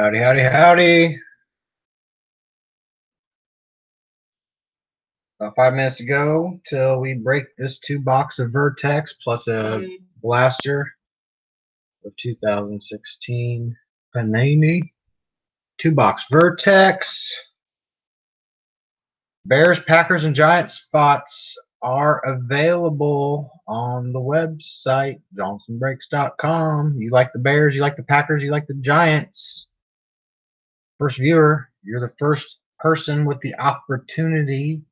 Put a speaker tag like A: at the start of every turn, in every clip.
A: Howdy, howdy, howdy. About five minutes to go till we break this two box of Vertex plus a blaster of 2016 Panini. Two box Vertex. Bears, Packers, and Giants spots are available on the website, johnsonbreaks.com. You like the Bears, you like the Packers, you like the Giants. First viewer, you're the first person with the opportunity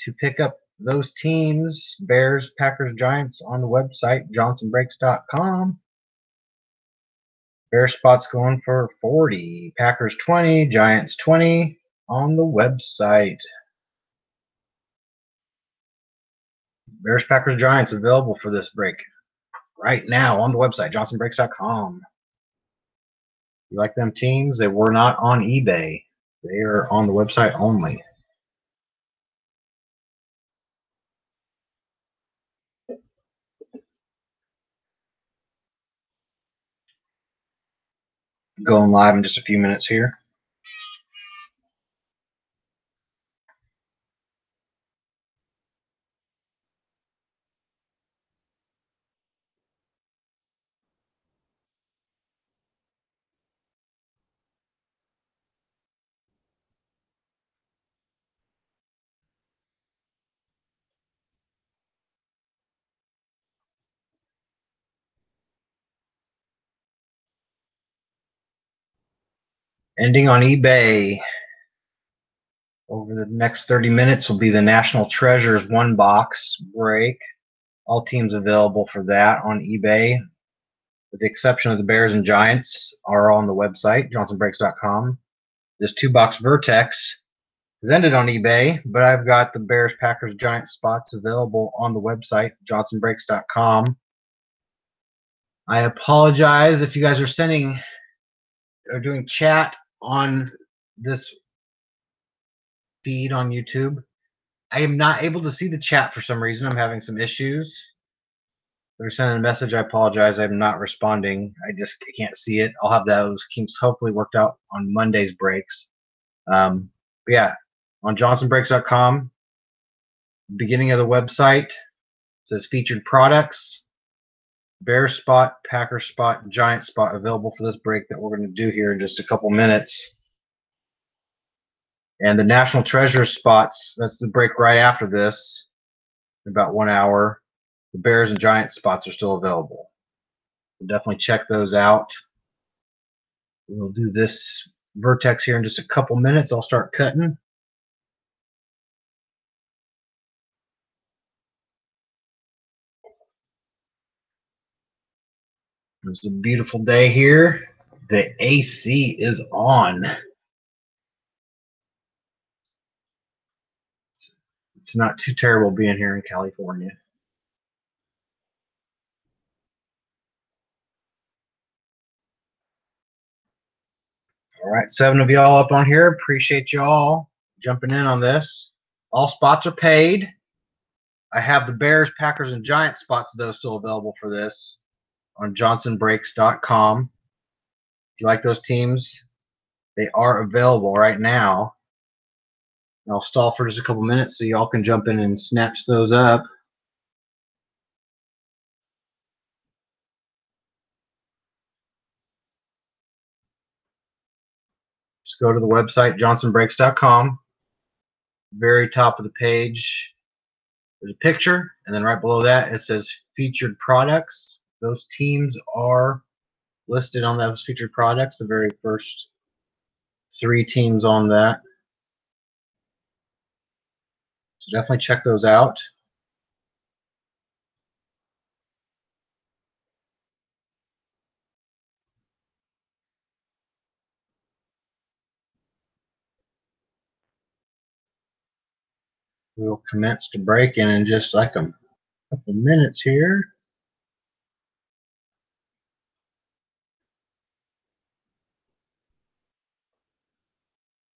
A: to pick up those teams, Bears, Packers, Giants, on the website, johnsonbreaks.com. Bear spots going for 40, Packers 20, Giants 20 on the website. Bears, Packers, Giants available for this break right now on the website, johnsonbreaks.com. You like them teams? They were not on eBay. They are on the website only. Going live in just a few minutes here. Ending on eBay over the next 30 minutes will be the National Treasures one box break. All teams available for that on eBay, with the exception of the Bears and Giants, are on the website, johnsonbreaks.com. This two box Vertex has ended on eBay, but I've got the Bears, Packers, Giants spots available on the website, johnsonbreaks.com. I apologize if you guys are sending or doing chat on this feed on YouTube. I am not able to see the chat for some reason. I'm having some issues. They're sending a message. I apologize. I'm not responding. I just can't see it. I'll have those kinks hopefully worked out on Monday's breaks. Um, but yeah, on johnsonbreaks.com, beginning of the website says featured products, bear spot, packer spot, giant spot available for this break that we're going to do here in just a couple minutes. And the National Treasure spots, that's the break right after this, about one hour. The Bears and giant spots are still available. So definitely check those out. We'll do this vertex here in just a couple minutes. I'll start cutting. It's a beautiful day here. The AC is on. it's not too terrible being here in California. All right, seven of y'all up on here. Appreciate y'all jumping in on this. All spots are paid. I have the Bears, Packers, and Giants spots, though, still available for this on johnsonbreaks.com. If you like those teams, they are available right now. I'll stall for just a couple minutes so y'all can jump in and snatch those up. Just go to the website, johnsonbreaks.com. Very top of the page, there's a picture, and then right below that, it says featured products. Those teams are listed on those featured products, the very first three teams on that. So definitely check those out. We'll commence to break in in just like a couple minutes here.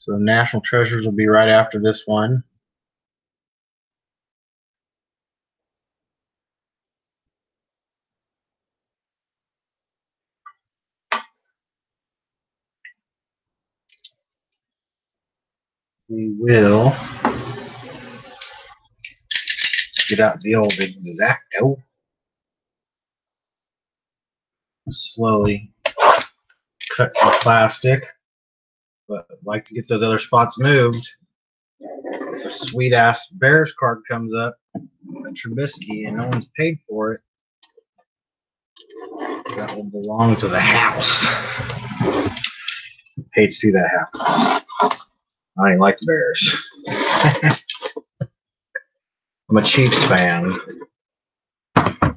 A: So National Treasures will be right after this one. We will get out the old exacto. Slowly cut some plastic but I'd like to get those other spots moved. A sweet ass Bears card comes up Trubisky and no one's paid for it, that will belong to the house. Hate to see that happen. I ain't like the Bears. I'm a Chiefs fan. I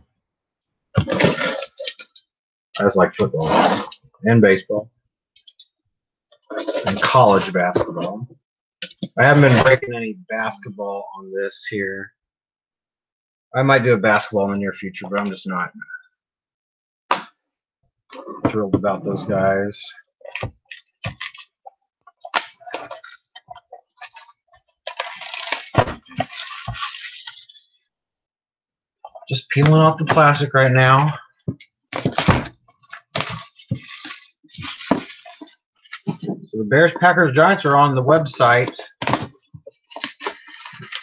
A: just like football and baseball and college basketball. I haven't been breaking any basketball on this here. I might do a basketball in the near future, but I'm just not thrilled about those guys. Just peeling off the plastic right now. So the Bears, Packers, Giants are on the website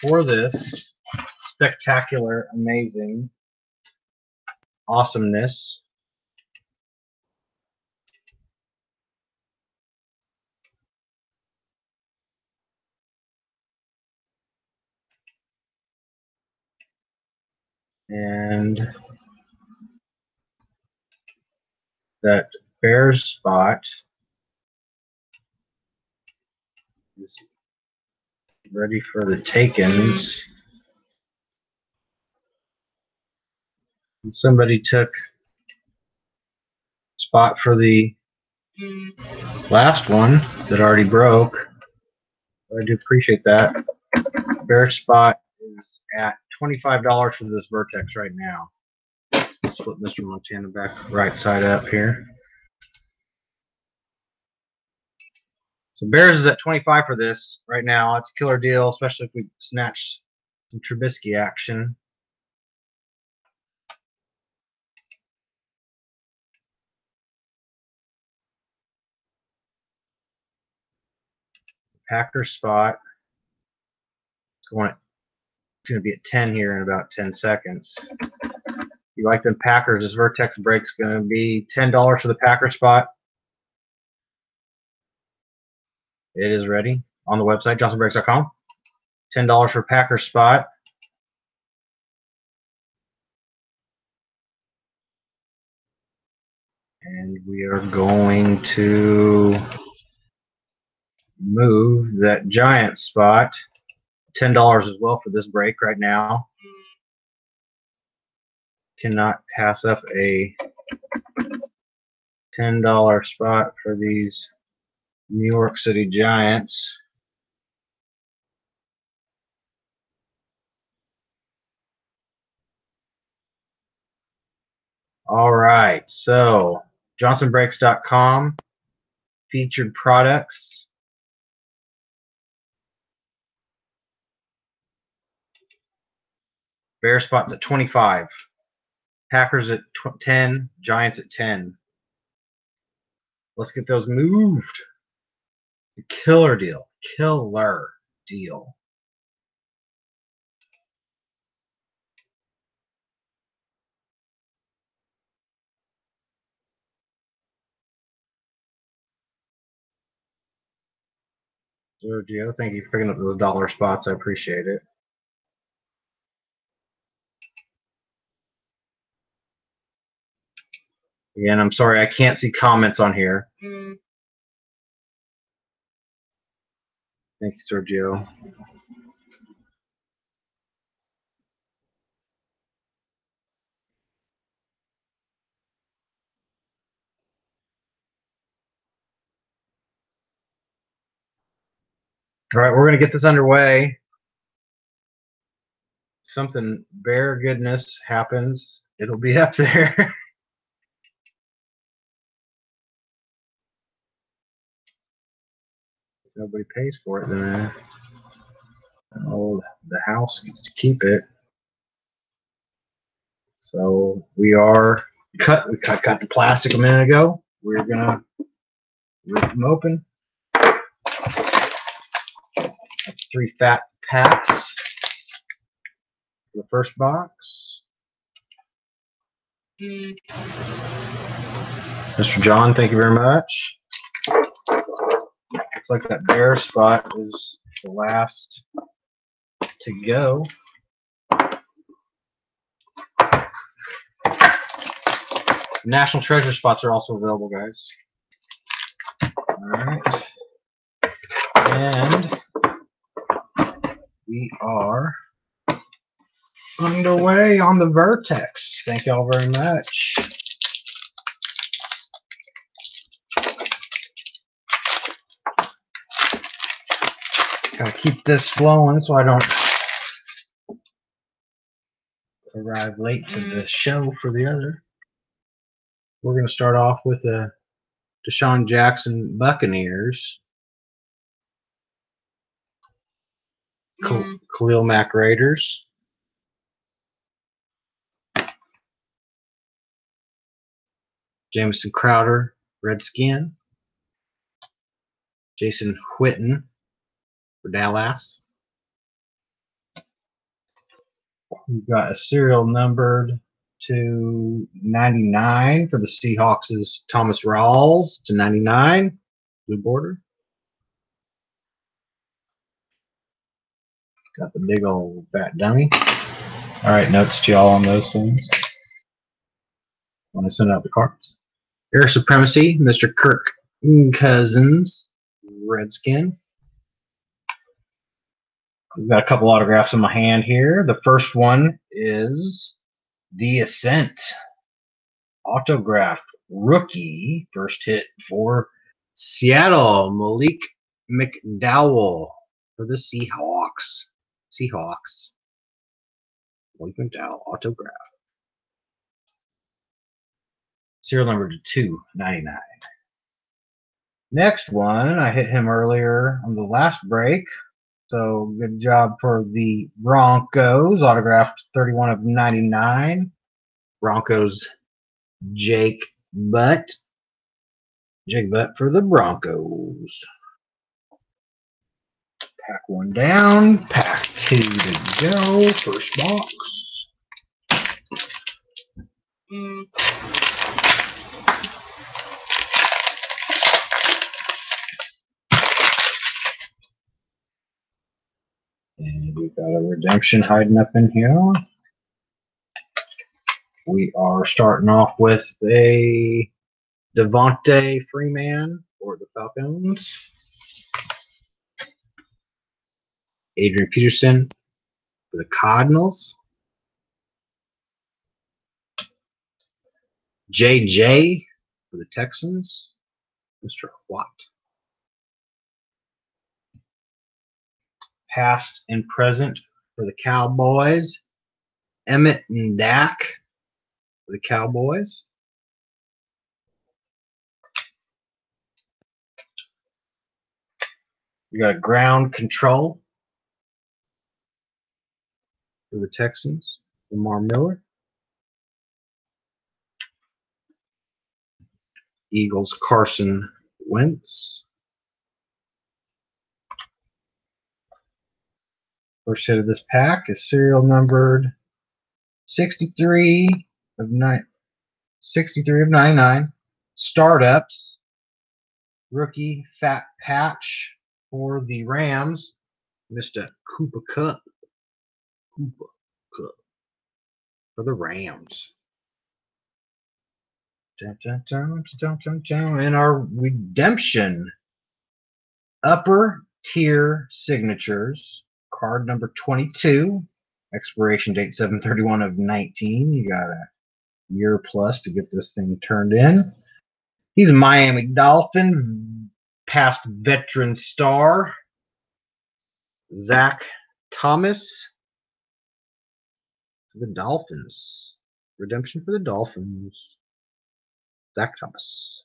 A: for this spectacular, amazing awesomeness. And that Bears spot is ready for the takens. And somebody took spot for the last one that already broke. I do appreciate that. Bear spot is at $25 for this vertex right now. Let's flip Mr. Montana back right side up here. So Bears is at 25 for this right now. It's a killer deal, especially if we snatch some Trubisky action. Packer spot. It's going to be at 10 here in about 10 seconds. If you like them Packers, this Vertex break's going to be $10 for the Packer spot. It is ready on the website, johnsonbreaks.com. $10 for Packer spot. And we are going to move that giant spot ten dollars as well for this break right now. Cannot pass up a ten dollar spot for these New York City Giants. All right, so johnsonbreaks.com featured products. Bear spots at 25. Packers at 10. Giants at 10. Let's get those moved. Killer deal. Killer deal. Sergio, thank you for picking up those dollar spots. I appreciate it. Again, I'm sorry I can't see comments on here.
B: Mm.
A: Thank you, Sergio. All right, we're going to get this underway. Something bear goodness happens. It'll be up there. nobody pays for it, then oh, the house gets to keep it. So we are cut. We cut cut the plastic a minute ago. We're gonna rip them open. three fat packs. The first box. Mm. Mr. John, thank you very much. Looks like that bear spot is the last to go. National treasure spots are also available, guys. All right. And we are underway on the Vertex. Thank y'all very much. Gotta keep this flowing so I don't arrive late to the mm-hmm. show for the other. We're gonna start off with the DeSean Jackson Buccaneers. Khal- mm-hmm. Khalil Mack Raiders. Jamison Crowder, Redskin. Jason Witten for Dallas. We've got a serial numbered to 99 for the Seahawks Thomas Rawls to 99, blue border. Got the big old fat dummy. All right, notes to y'all on those things. Want to send out the cards. Air Supremacy, Mr. Kirk Cousins, Redskin. We've got a couple autographs in my hand here. The first one is The Ascent. Autographed rookie. First hit for Seattle, Malik McDowell for the Seahawks. Seahawks. Malik McDowell, autograph. Serial number to 299. Next one, I hit him earlier on the last break. So good job for the Broncos. Autographed 31 of 99. Broncos Jake Butt. Jake Butt for the Broncos. Pack one down. Pack two to go. First box. And we've got a redemption hiding up in here. We are starting off with a Devonta Freeman for the Falcons. Adrian Peterson for the Cardinals. JJ for the Texans. Mr. Watt. Past and present for the Cowboys. Emmett and Dak for the Cowboys. You got a ground control for the Texans. Lamar Miller. Eagles Carson Wentz. First hit of this pack is serial numbered 63 of 9 63 of 99 startups rookie fat patch for the Rams Mr. Cooper Kupp Cooper Kupp for the Rams. And our redemption upper tier signatures card number 22 expiration date 731 of 19 you got a year plus to get this thing turned in. He's a miami dolphin past veteran star zach thomas. For the dolphins. Redemption for the dolphins. Zach Thomas.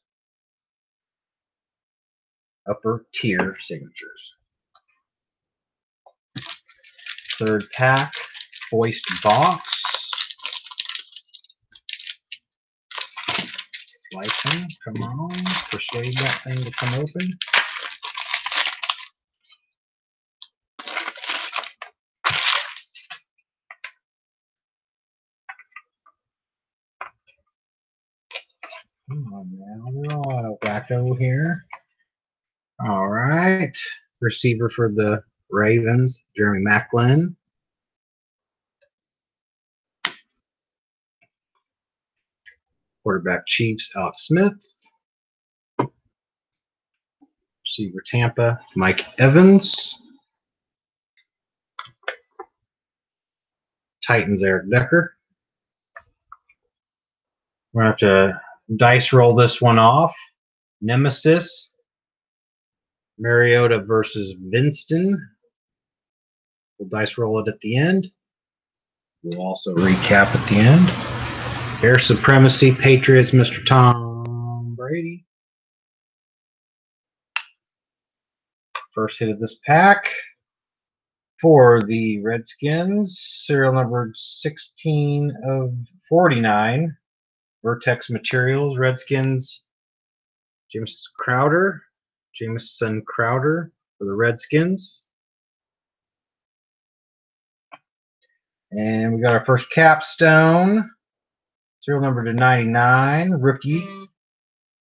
A: Upper tier signatures third pack, Voiced Box. Slicing, come on, persuade that thing to come open. Come on now, we're all out of wacko here. All right, receiver for the Ravens, Jeremy Maclin. Quarterback Chiefs, Alex Smith. Receiver Tampa, Mike Evans. Titans, Eric Decker. We're going to have to dice roll this one off. Nemesis, Mariota versus Winston. We'll dice roll it at the end. We'll also recap at the end. Air Supremacy, Patriots, Mr. Tom Brady. First hit of this pack for the Redskins, serial number 16 of 49. Vertex Materials, Redskins, Jamison Crowder, Jamison Crowder for the Redskins. And we got our first capstone, serial number to 99, rookie,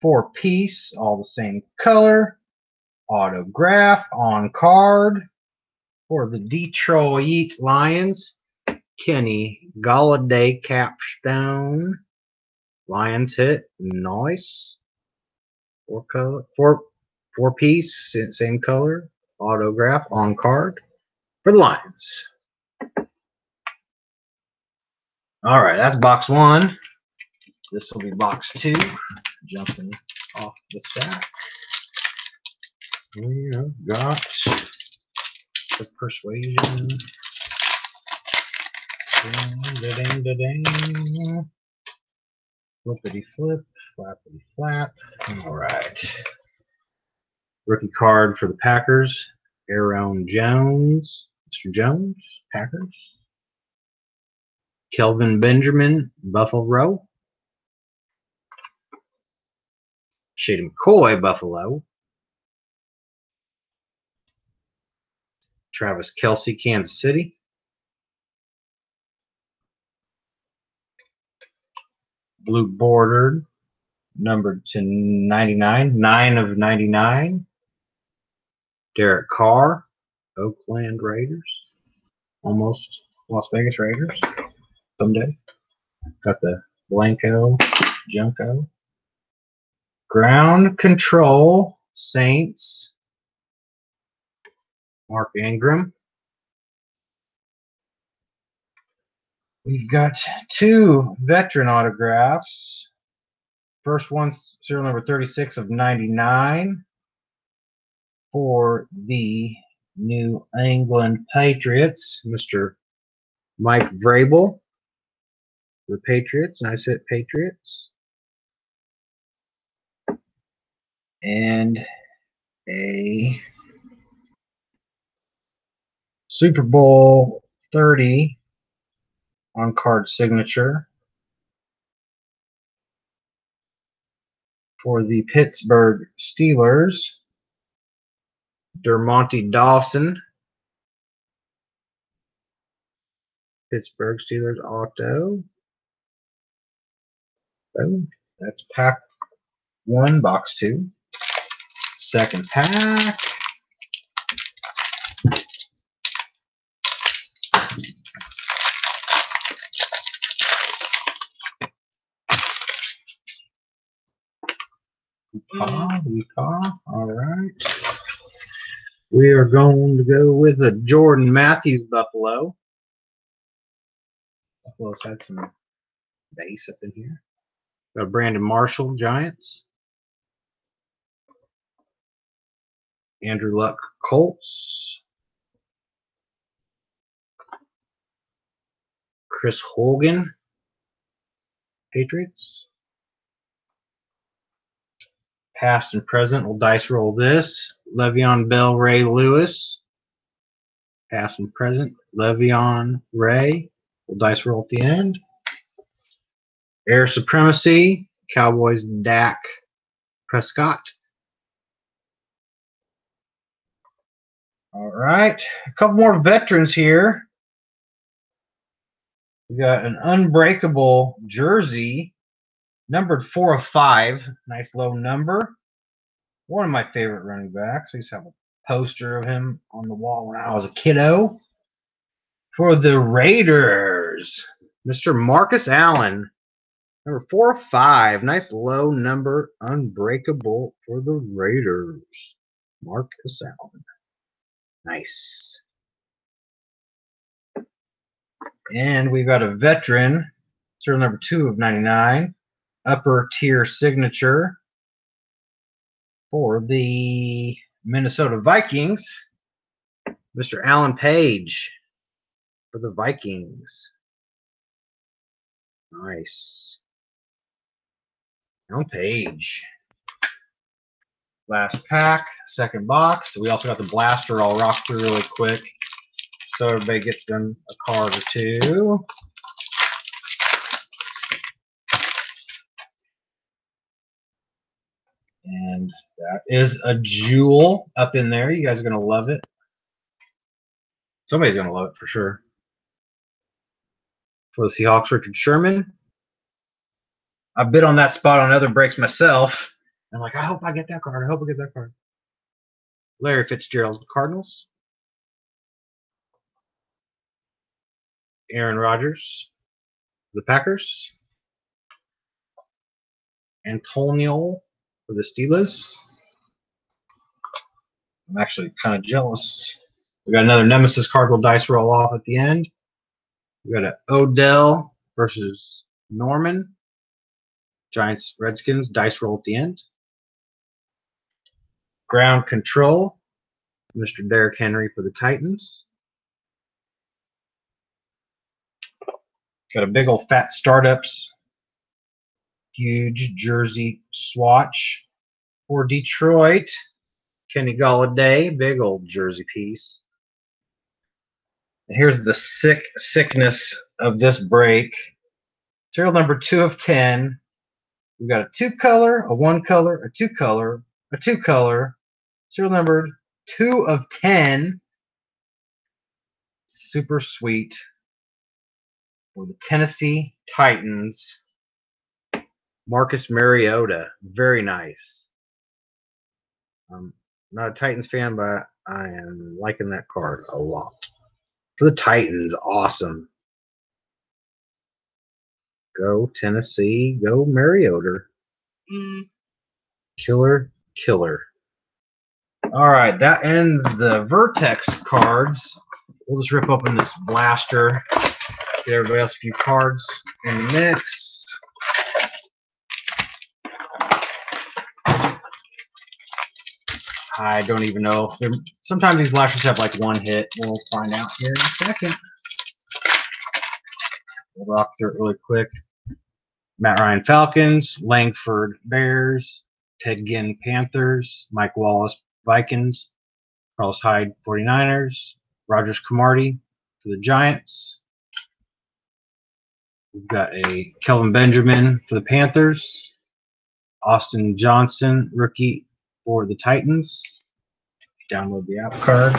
A: four piece, all the same color, autograph on card for the Detroit Lions, Kenny Golladay capstone. Lions hit, nice. Four color, four four piece, same color, autograph on card for the Lions. All right, that's box one. This will be box two. Jumping off the stack. We have got the persuasion. Flippity flip, flappity flap. All right. Rookie card for the Packers. Aaron Jones. Mr. Jones, Packers. Kelvin Benjamin, Buffalo. Shady McCoy, Buffalo. Travis Kelce, Kansas City. Blue bordered, numbered to 99, 9 of 99. Derek Carr, Oakland Raiders. Almost Las Vegas Raiders someday. Got the Blanco, Junko. Ground Control, Saints. Mark Ingram. We've got two veteran autographs. First one, serial number 36 of 99 for the New England Patriots, Mr. Mike Vrabel. The Patriots, I said Patriots. And a Super Bowl 30 on card signature for the Pittsburgh Steelers, Dermontti Dawson. Pittsburgh Steelers auto. Oh, that's pack one, box two. Second pack. Utah, Utah. All right. We are going to go with a Jordan Matthews Buffalo. Buffalo's had some base up in here. Got Brandon Marshall Giants. Andrew Luck Colts. Chris Hogan Patriots past and present. We'll dice roll this. Le'Veon Bell, Ray Lewis. Past and present. Le'Veon Ray. We'll dice roll at the end. Air Supremacy. Cowboys, Dak Prescott. All right. A couple more veterans here. We got an unbreakable jersey Numbered four of five. Nice low number. One of my favorite running backs. I used to have a poster of him on the wall when I was a kiddo. For the Raiders, Mr. Marcus Allen. Number four of five. Nice low number. Unbreakable for the Raiders. Marcus Allen. Nice. And we've got a veteran, serial number two of 99, upper tier signature for the Minnesota Vikings, Mr. Alan Page for the Vikings. Nice. Alan Page. Last pack, second box. We also got the blaster I'll rock through really quick so everybody gets them a card or two. And that is a jewel up in there. You guys are going to love it. Somebody's going to love it for sure. For the Seahawks, Richard Sherman. I bid on that spot on other breaks myself. I'm like, I hope I get that card. I hope I get that card. Larry Fitzgerald, Cardinals. Aaron Rodgers, the Packers. Antonio for the Steelers. I'm actually kind of jealous. We got another Nemesis card will dice roll off at the end. We got an Odell versus Norman. Giants Redskins dice roll at the end. Ground control. Mr. Derrick Henry for the Titans. Got a big old fat startups. Huge jersey swatch for Detroit. Kenny Golladay, big old jersey piece. And here's the sick sickness of this break. Serial number two of 10. We've got a two color, a one color, a two color, a two color. Serial number two of 10. Super sweet for the Tennessee Titans. Marcus Mariota, very nice. I'm not a Titans fan, but I am liking that card a lot. For the Titans, awesome. Go Tennessee, go Mariota. Mm. Killer, killer. All right, that ends the Vertex cards. We'll just rip open this blaster. Get everybody else a few cards in the mix. I don't even know. Sometimes these blasters have like one hit. We'll find out here in a second. We'll rock through it really quick. Matt Ryan Falcons, Langford Bears, Ted Ginn Panthers, Mike Wallace Vikings, Carlos Hyde 49ers, Rogers Camardi for the Giants, We've got a Kelvin Benjamin for the Panthers. Austin Johnson, rookie for the Titans. Download the app card.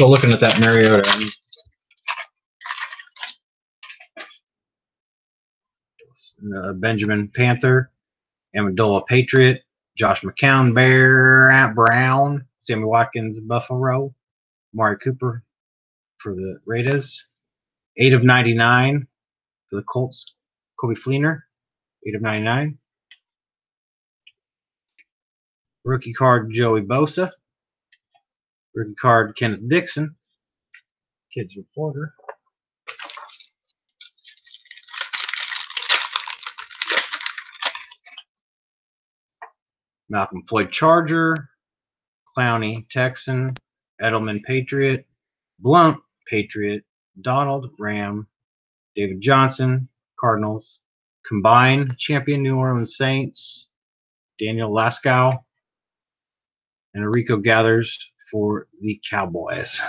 A: So looking at that Mariota. Uh, Benjamin Panther, Amendola Patriot, Josh McCown Bear Brown, Sammy Watkins Buffalo, Mari Cooper for the Raiders. 8 of 99 for the Colts. Coby Fleener, 8 of 99. Rookie card, Joey Bosa. Rookie card, Kenneth Dixon. Kids reporter. Malcolm Floyd Charger. Clowney Texan. Edelman Patriot, Blount Patriot, Donald Ram, David Johnson Cardinals, combined champion New Orleans Saints, Daniel Lasco, and Enrico Gathers for the Cowboys.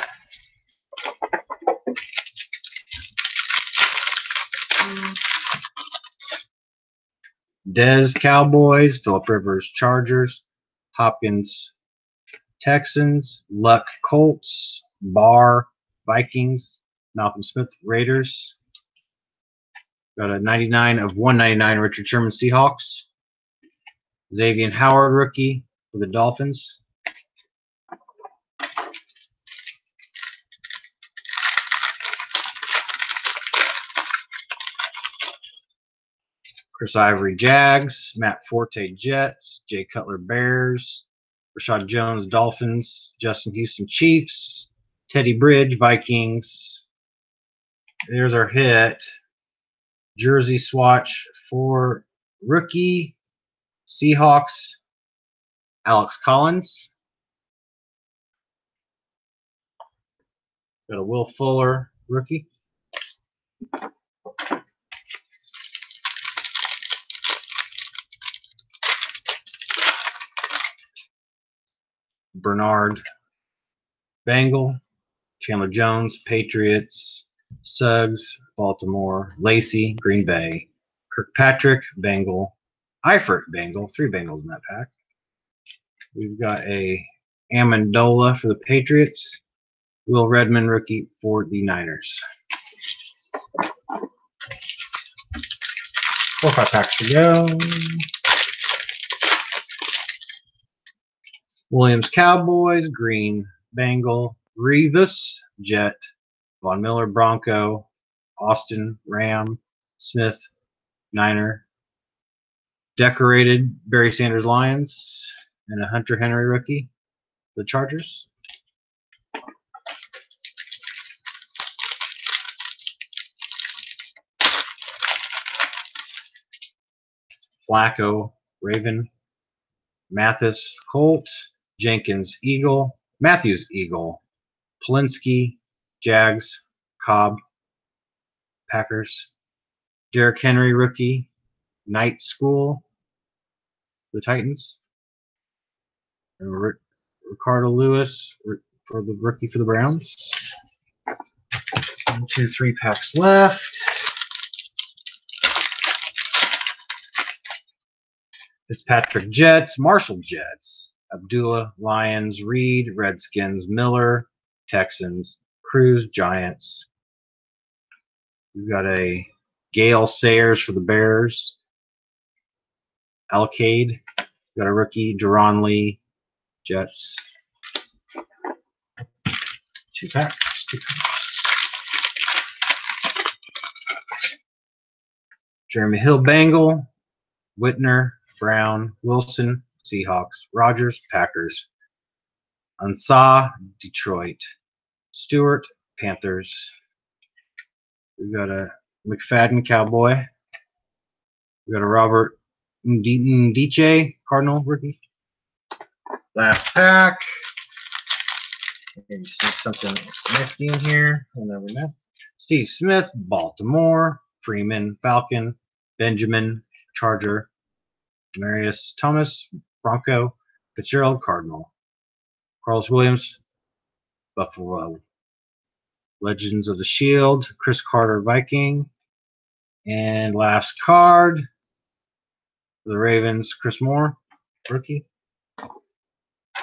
A: Dez Cowboys, Philip Rivers Chargers, Hopkins Texans, Luck Colts, Barr Vikings, Malcolm Smith, Raiders. Got a 99 of 199 Richard Sherman Seahawks. Xavier Howard rookie for the Dolphins. Chris Ivory Jags, Matt Forte Jets, Jay Cutler Bears, Reshad Jones Dolphins, Justin Houston Chiefs, Teddy Bridge Vikings. There's our hit. Jersey swatch for rookie Seahawks Alex Collins. Got a Will Fuller rookie. Bernard Bengal, Chandler Jones, Patriots, Suggs, Baltimore, Lacey, Green Bay, Kirkpatrick, Bengal, Eifert, Bengal, three Bengals in that pack. We've got a Amendola for the Patriots, Will Redmond rookie for the Niners. Four five packs to go. Williams Cowboys, Green Bengal, Revis Jet, Von Miller Bronco, Austin Ram, Smith Niner, decorated Barry Sanders Lions, and a Hunter Henry rookie, the Chargers. Flacco, Raven, Mathis, Colt, Jenkins, Eagle, Matthews, Eagle, Polinsky, Jags, Cobb, Packers, Derrick Henry, rookie, Night School, the Titans, and Ricardo Louis for the rookie for the Browns. One, two, three packs left. It's Patrick Jets, Marshall Jets, Abdullah Lions, Reed Redskins, Miller Texans, Cruz Giants. We've got a Gale Sayers for the Bears, Alcade. We've got a rookie, Darron Lee, Jets. Two packs. Two packs. Jeremy Hill, Bengal. Whitner, Brown, Wilson, Seahawks, Rogers, Packers, Ansah, Detroit, Stewart, Panthers. We've got a McFadden, Cowboy. We've got a Robert Ndiche, Cardinal rookie. Last pack. Maybe sneak something nifty in here. We'll never know. Steve Smith, Baltimore. Freeman, Falcon. Benjamin, Charger. Marius Thomas, Bronco. Fitzgerald, Cardinal. Carlos Williams, Buffalo. Legends of the Shield, Cris Carter, Viking. And last card the Ravens, Chris Moore, rookie.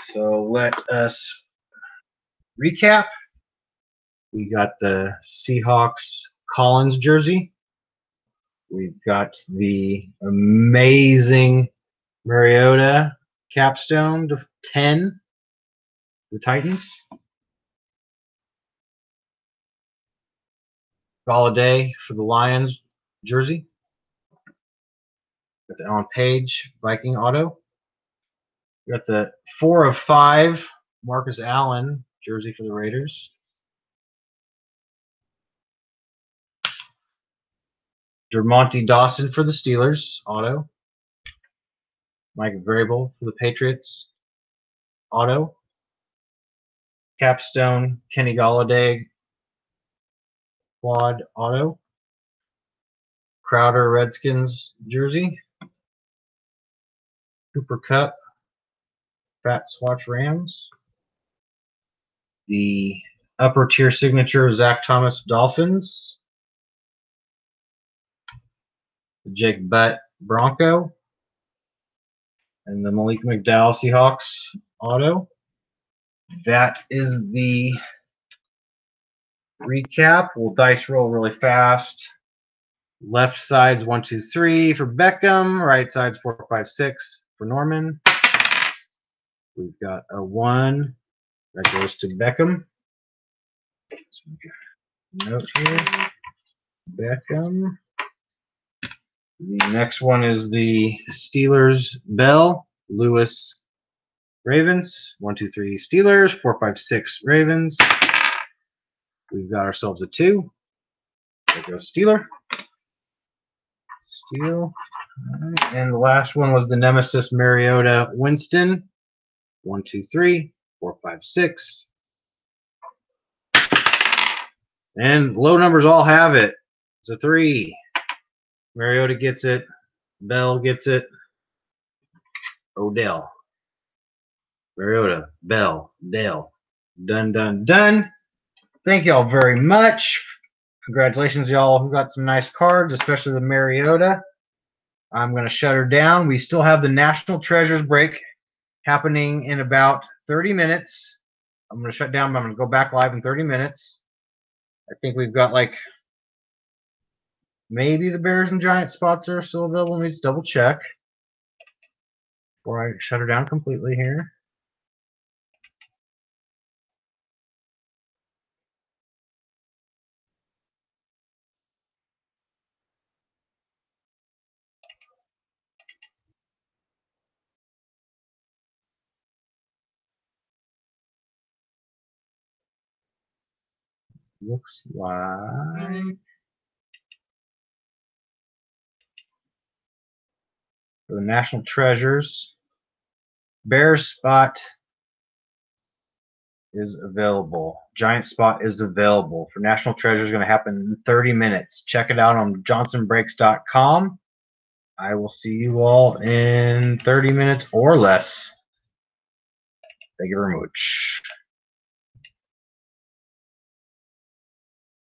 A: So let us recap. We got the Seahawks Collins jersey. We've got the amazing Mariota capstone to 10, the Titans. Golladay for the Lions jersey. Got the Alan Page Viking auto. Got the four of five Marcus Allen jersey for the Raiders. Dermontti Dawson for the Steelers auto. Mike Vrabel for the Patriots auto. Capstone Kenny Golladay quad auto. Crowder Redskins jersey. Cooper Kupp Fat Swatch Rams. The upper tier signature Zach Thomas Dolphins. Jake Butt Bronco. And the Malik McDowell Seahawks auto. That is the recap. We'll dice roll really fast. Left side's one, two, three for Beckham. Right side's four, five, six for Norman. We've got a one that goes to Beckham. Note here. Beckham. The next one is the Steelers Bell. Lewis Ravens. One, two, three Steelers. Four, five, six Ravens. We've got ourselves a two. There goes Steeler. Steel. And the last one was the Nemesis Mariota Winston. One, two, three, four, five, six. And low numbers all have it. It's a three. Mariota gets it. Bell gets it. Odell. Mariota. Bell. Dell. Done, done, done. Thank y'all very much. Congratulations, y'all who got some nice cards, especially the Mariota. I'm going to shut her down. We still have the National Treasures break happening in about 30 minutes. I'm going to shut down, but I'm going to go back live in 30 minutes. I think we've got like maybe the Bears and Giants spots are still available. Let me just double check before I shut her down completely here. looks like for the National Treasures, Bear spot is available. Giant spot is available for National Treasure is going to happen in 30 minutes. Check it out on johnsonbreaks.com. I will see you all in 30 minutes or less. Thank you very much.